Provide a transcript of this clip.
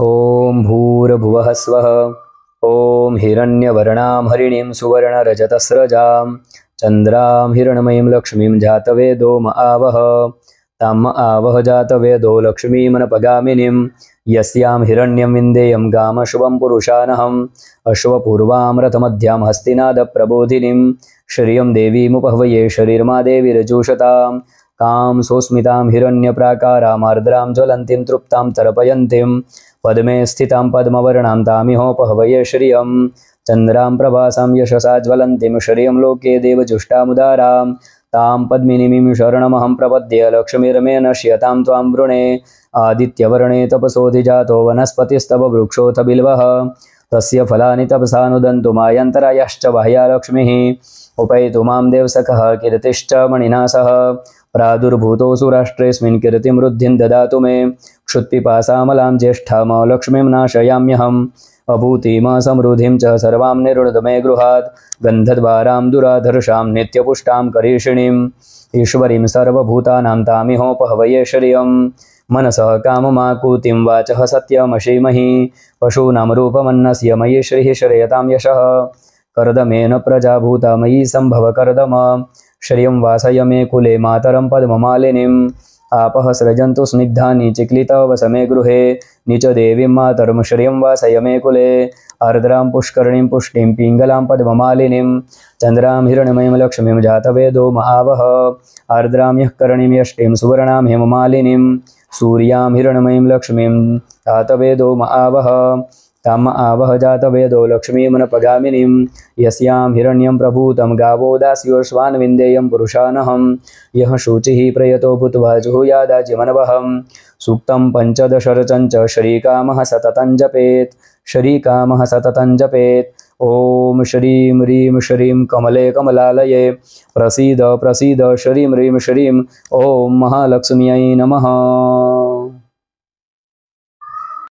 ॐ भूर्भुवः स्वः, ॐ हिरण्यवर्णां हरिणीं सुवर्णरजतस्रजां चन्द्रां हिरण्मयीं लक्ष्मीं जातवेदो म आवह ताम् आवह जातवेदो लक्ष्मीमनपगामिनीं, यस्यां हिरण्यं विन्देयं गामशुभं पुरुषानहम् अश्वपूर्वां रथमध्यां हस्तिनादप्रबोधिनीं, श्रियं देवीमुपह्वये शरीर्मा देवीरजूषतां कां सोस्मितां हिरण्यप्राकारामार्द्रां ज्वलन्तीं, तृप्तां तर्पयन्तीं, पद्मे स्थितां पद्मवर्णां तामिहोपहवये श्रियं, चन्द्रां प्रभासां यशसा ज्वलन्तीं, श्रियं लोके देवजुष्टामुदारां, तां पद्मिनीमीं शरणमहं प्रपद्ये लक्ष्मीर्मेन श्यतां त्वां वृणे, आदित्यवर्णे तपसोऽधिजातो वनस्पतिस्तव वृक्षोऽथ बिल्वः तस्य फलानि तपसानुदन्तु मायन्तरायश्च बाह्या लक्ष्मीः, उपैतु माँ देवसखः कीर्तिश्च मणिना सह प्रादुर्भूतोऽसु राष्ट्रेऽस्मिन् कीर्तिमृद्धिं ददातु मे। क्षुत्पिपासामलां ज्येष्ठाम लक्ष्मीं नाशयाम्यहम्। अभूतिम समृद्धिं च सर्वां निरुणद मे गृहात्। गन्धद्वारां दुराधर्षां नित्यपुष्टां करीषिणीम् ईश्वरीं सर्वभूतानां तामिहोपहवये श्रियं मनसः काममाकूतिं वाचः सत्यमशीमहि पशूनां रूपमन्नस्य मयि श्रीः श्रेयतां यशः। कर्दमेन प्रजाभूता मयि सम्भव कर्दम। श्रियं वासय मे कुले मातरं पद्ममालिनीम् आपः सृजन्तु स्निग्धानि चिक्लितवसमे गृहे। निचदेवीं मातरं श्रियं वासय मे कुले। आर्द्रां पुष्करणीं पुष्टिं पिङ्गलां पद्ममालिनीं। चन्द्रां हिरण्मयीं लक्ष्मीं जातवेदो महावः। आर्द्रां यः करणीं यष्टिं सुवर्णां हेममालिनीं। सूर्यां हिरण्मयीं लक्ष्मीं जातवेदो महावः। ताम आवह जातवेदो लक्ष्मीमनपगामिनीं यस्यां हिरण्यं प्रभूतं गावो दास्योश्वान् विन्देयं पुरुषानहं यः शुचिः प्रयतो भूत्वा जुहुयादाजिमनवहं सूक्तं पञ्चदशरचञ्च श्रीकामः सततं जपेत्। श्रीकामः सततं जपेत्। ॐ श्रीं ह्रीं श्रीं कमले कमलालये। प्रसीद प्रसीद, श्रीं ह्रीं श्रीं। ॐ महालक्ष्म्यै नमः।